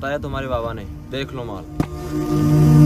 बताया तुम्हारे बाबा ने। देख लो माल।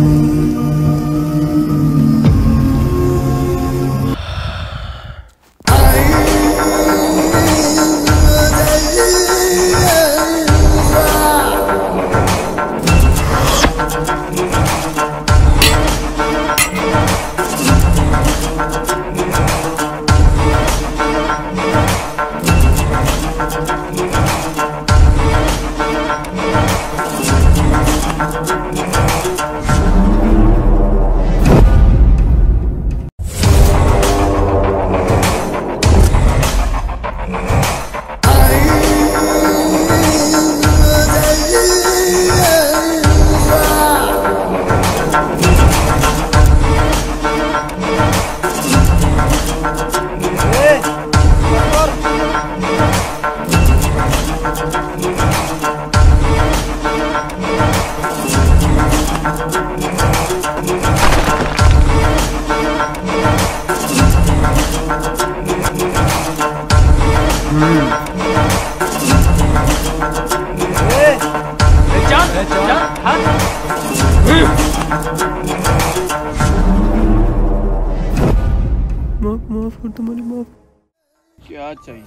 क्या चाहिए?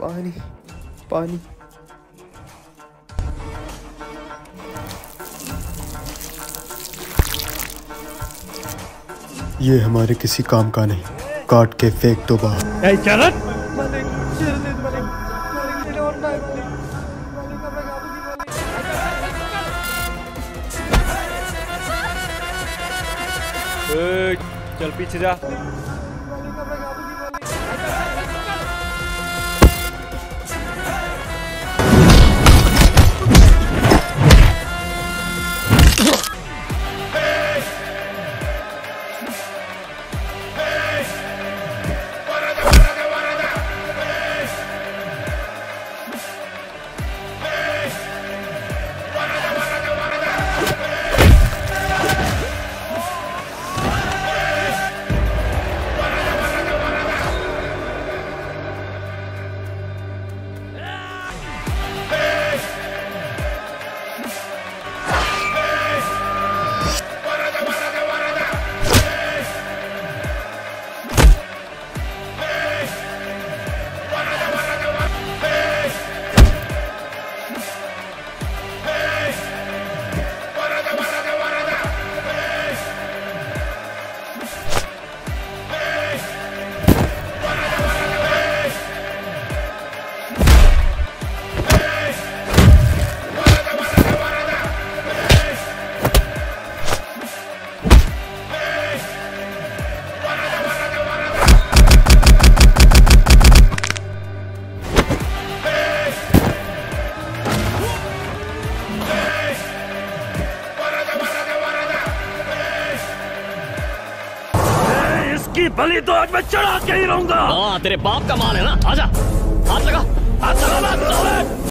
पानी पानी। ये हमारे किसी काम का नहीं। काट के फेंक दो बाहर। चलन चल पीछे जा। की बलि तो आज मैं चढ़ा के ही रहूँगा। हाँ, तेरे बाप का माल है ना? आजा। हाथ लगा हाथ लगा।